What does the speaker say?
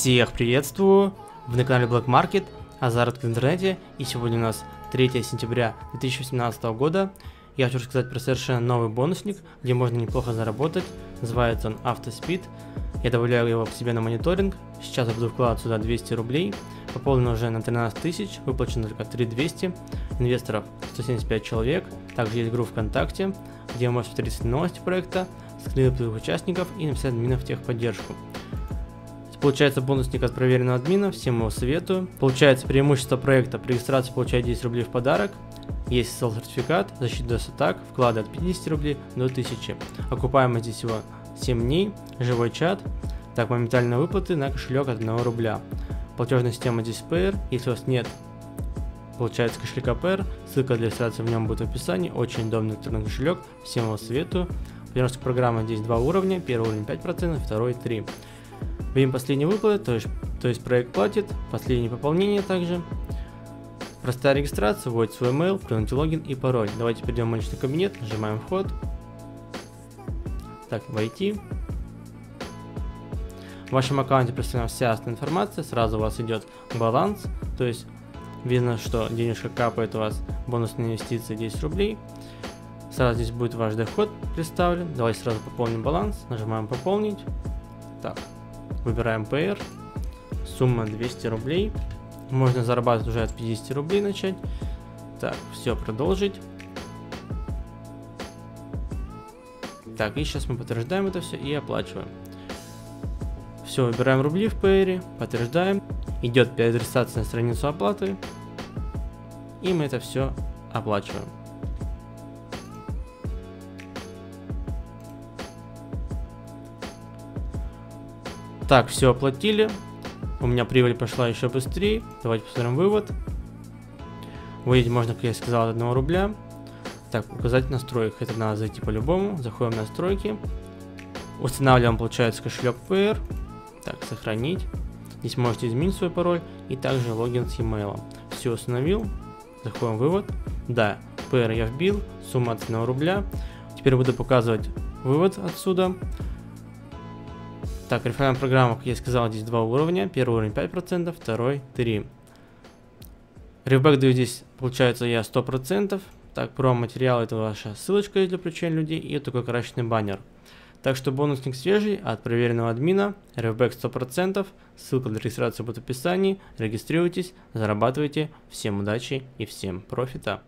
Всех приветствую! Вы на канале Black Market, а заработок в интернете, и сегодня у нас 3 сентября 2018 года. Я хочу рассказать про совершенно новый бонусник, где можно неплохо заработать. Называется он Автоспид. Я добавляю его к себе на мониторинг. Сейчас я буду вкладывать сюда 200 рублей. Пополнено уже на 13 тысяч, выплачено только 3200. Инвесторов 175 человек. Также есть группа ВКонтакте, где вы можете встретить новости проекта, скрины участников и написать админов техподдержку. Получается бонусник от проверенного админа, всем его советую. Получается преимущество проекта, при регистрации получает 10 рублей в подарок. Есть сертификат, защита от атак, вклады от 50 рублей до 1000. Окупаемость здесь всего 7 дней, живой чат, так моментальные выплаты на кошелек от 1 рубля. Платежная система здесь PR, если у вас нет получается кошелька PR, ссылка для регистрации в нем будет в описании, очень удобный электронный кошелек, всем его советую. Партнерская программа здесь два уровня, первый уровень 5%, второй 3%. Время последней выплаты, то есть, то есть проект платит, последнее пополнение также. Простая регистрация, вводите свой email, вкладываете логин и пароль. Давайте перейдем в личный кабинет, нажимаем вход. Так, войти. В вашем аккаунте представлена вся основная информация, сразу у вас идет баланс, то есть видно, что денежка капает у вас, бонусные инвестиции 10 рублей. Сразу здесь будет ваш доход представлен. Давайте сразу пополним баланс, нажимаем пополнить. Так, Выбираем PR. Сумма 200 рублей. Можно зарабатывать уже от 50 рублей начать. Так, все, продолжить. Так, и сейчас мы подтверждаем это все и оплачиваем. Все, выбираем рубли в PR, подтверждаем. Идет переадресация на страницу оплаты. И мы это все оплачиваем. Так, все оплатили. У меня прибыль пошла еще быстрее. Давайте посмотрим вывод. Выводить можно, как я сказал, от 1 рубля. Так, указать настроек. Это надо зайти по-любому. Заходим в настройки. Устанавливаем, получается, кошелек PR. Так, сохранить. Здесь можете изменить свой пароль и также логин с e-mail. Все установил. Заходим в вывод. Да, PR я вбил. Сумма от 1 рубля. Теперь буду показывать вывод отсюда. Так, реферальная программа, как я сказал, здесь два уровня. Первый уровень 5%, второй 3%. Ревбэк даю здесь, получается, я 100%. Так, про материал это ваша ссылочка для привлечения людей и такой красочный баннер. Так что бонусник свежий от проверенного админа, ревбэк 100%, ссылка для регистрации будет в описании, регистрируйтесь, зарабатывайте, всем удачи и всем профита.